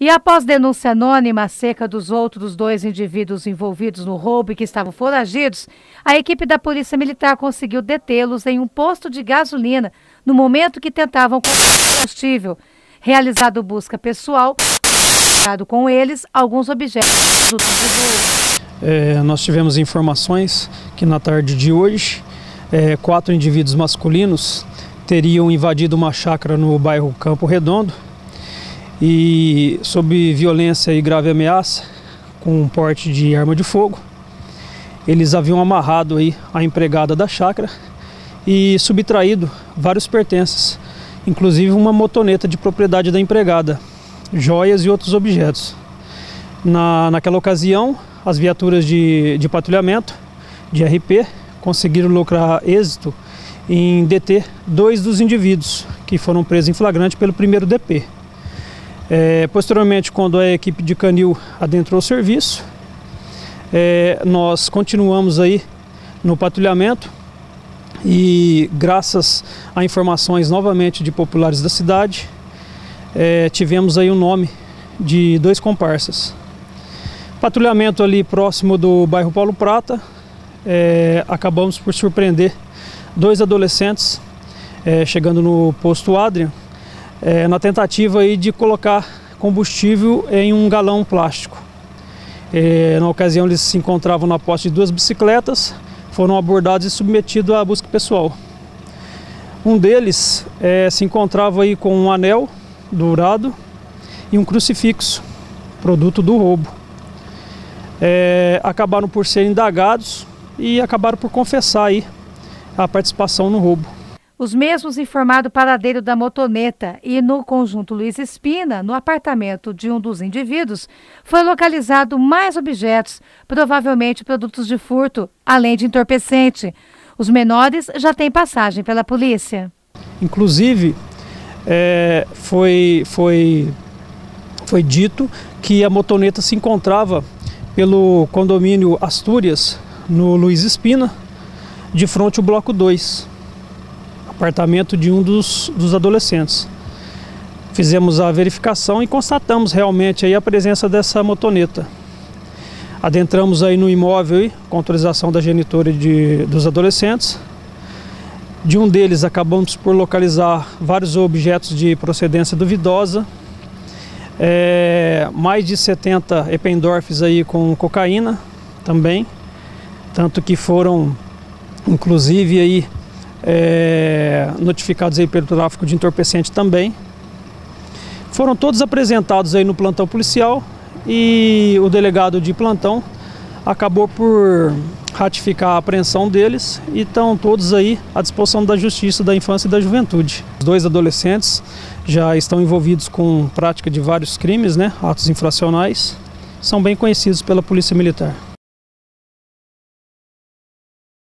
E após denúncia anônima acerca dos outros dois indivíduos envolvidos no roubo e que estavam foragidos, a equipe da Polícia Militar conseguiu detê-los em um posto de gasolina no momento que tentavam combustível. Realizado busca pessoal, com eles alguns objetos do é, Nós tivemos informações que na tarde de hoje, é, quatro indivíduos masculinos teriam invadido uma chácara no bairro Campo Redondo e sob violência e grave ameaça, com um porte de arma de fogo, eles haviam amarrado aí a empregada da chácara e subtraído vários pertences, inclusive uma motoneta de propriedade da empregada, joias e outros objetos. Na, naquela ocasião, as viaturas de, de patrulhamento de RP conseguiram lucrar êxito em deter dois dos indivíduos que foram presos em flagrante pelo primeiro DP. É, posteriormente, quando a equipe de Canil adentrou o serviço, é, nós continuamos aí no patrulhamento e graças a informações novamente de populares da cidade, é, tivemos aí o nome de dois comparsas. Patrulhamento ali próximo do bairro Paulo Prata, é, acabamos por surpreender dois adolescentes é, chegando no posto Adrian, é, na tentativa aí de colocar combustível em um galão plástico. É, na ocasião eles se encontravam na poste de duas bicicletas, foram abordados e submetidos à busca pessoal. Um deles é, se encontrava aí com um anel dourado e um crucifixo, produto do roubo. É, acabaram por ser indagados e acabaram por confessar aí a participação no roubo. Os mesmos informaram o paradeiro da motoneta e no conjunto Luiz Espina, no apartamento de um dos indivíduos, foi localizado mais objetos, provavelmente produtos de furto, além de entorpecente. Os menores já têm passagem pela polícia. Inclusive, é, foi, foi, foi dito que a motoneta se encontrava pelo condomínio Astúrias, no Luiz Espina, de frente ao bloco 2, apartamento de um dos, dos adolescentes. Fizemos a verificação e constatamos realmente aí a presença dessa motoneta. Adentramos aí no imóvel com autorização da genitora de, dos adolescentes. De um deles acabamos por localizar vários objetos de procedência duvidosa, é, mais de 70 Eppendorfs aí com cocaína também, tanto que foram inclusive aí é, notificados aí pelo tráfico de entorpecente também. Foram todos apresentados aí no plantão policial e o delegado de plantão acabou por ratificar a apreensão deles e estão todos aí à disposição da Justiça da Infância e da Juventude. Os dois adolescentes já estão envolvidos com prática de vários crimes, né, atos infracionais, são bem conhecidos pela Polícia Militar.